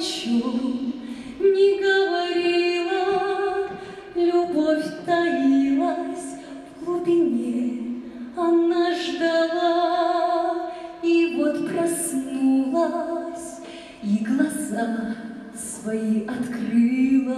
чем не говорила, любовь таилась в глубине. Она ждала, и вот проснулась, и глаза свои открыла.